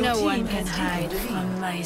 No one can hide from my